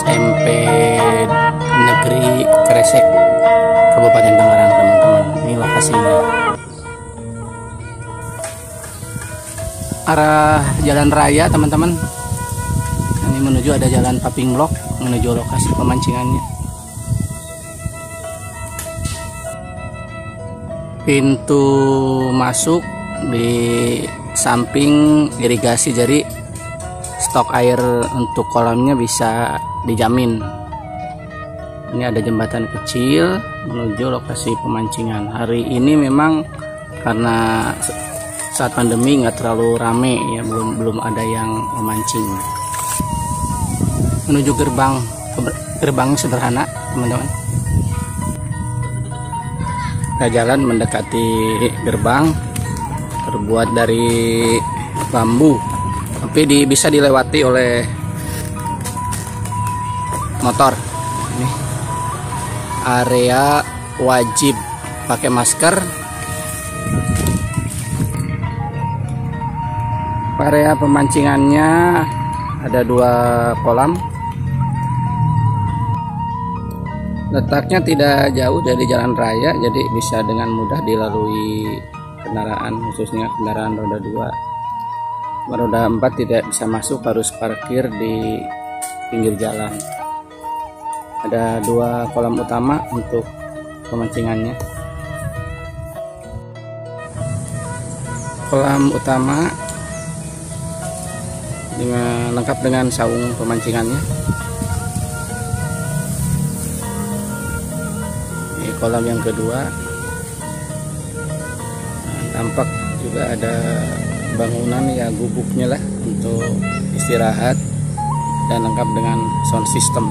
SMP Negeri Kresek Kabupaten Tangerang teman-teman. Ini lokasinya arah jalan raya teman-teman. Ini menuju ada jalan Paping Blok menuju lokasi pemancingannya. Pintu masuk di samping irigasi jadi stok air untuk kolamnya bisa dijamin. Ini ada jembatan kecil menuju lokasi pemancingan. Hari ini memang karena saat pandemi nggak terlalu rame ya belum belum ada yang memancing. Menuju gerbang gerbang sederhana teman-teman. Kita jalan mendekati gerbang terbuat dari bambu tapi di, bisa dilewati oleh motor. Ini area wajib pakai masker. Area pemancingannya ada dua kolam. Letaknya tidak jauh dari jalan raya jadi bisa dengan mudah dilalui kendaraan khususnya kendaraan roda 2 roda 4 tidak bisa masuk harus parkir di pinggir jalan ada dua kolam utama untuk pemancingannya. Kolam utama dengan lengkap dengan saung pemancingannya. Ini kolam yang kedua. Tampak juga ada bangunan ya gubuknya lah untuk istirahat dan lengkap dengan sound system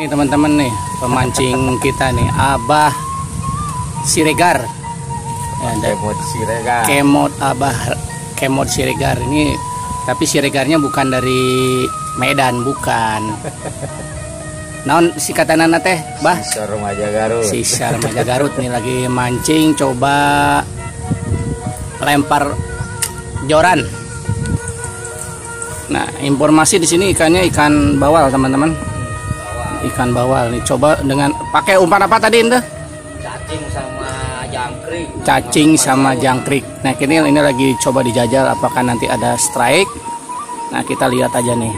Ini teman-teman nih pemancing kita nih Abah Siregar. Ya, kemot Siregar. Kemot Abah Kemot Siregar ini tapi Siregarnya bukan dari Medan bukan. Naon si kata nana teh, Bah? Sisa remaja Garut. Sisa remaja Garut nih lagi mancing coba lempar joran. Nah, informasi di sini ikannya ikan bawal, teman-teman ikan bawal nih coba dengan pakai umpan apa tadi Indah? Cacing sama jangkrik. Cacing sama jangkrik. Nah kini ini lagi coba dijajal apakah nanti ada strike. Nah kita lihat aja nih.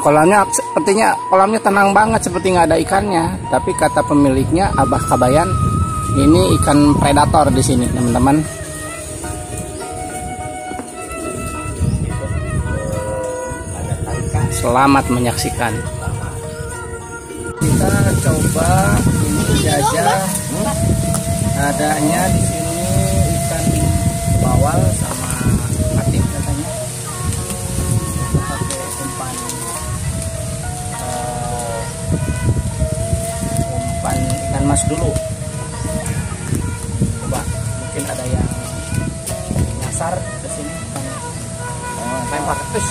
Kolamnya sepertinya kolamnya tenang banget seperti nggak ada ikannya. Tapi kata pemiliknya Abah Kabayan ini ikan predator di sini teman-teman. Selamat menyaksikan kita coba ini jajah adanya di sini ikan bawal sama patin katanya. Kita pakai umpan uh, umpan ikan mas dulu. Coba mungkin ada yang nyasar ke sini oh, lempar. Terus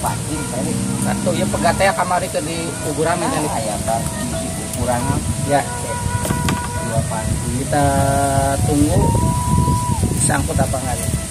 Patin tadi. satu ya pegatnya kamari ke di ukuran Nah, ini ayam kan ukuran ya. Dua panci kita tunggu sangkut apa enggak ya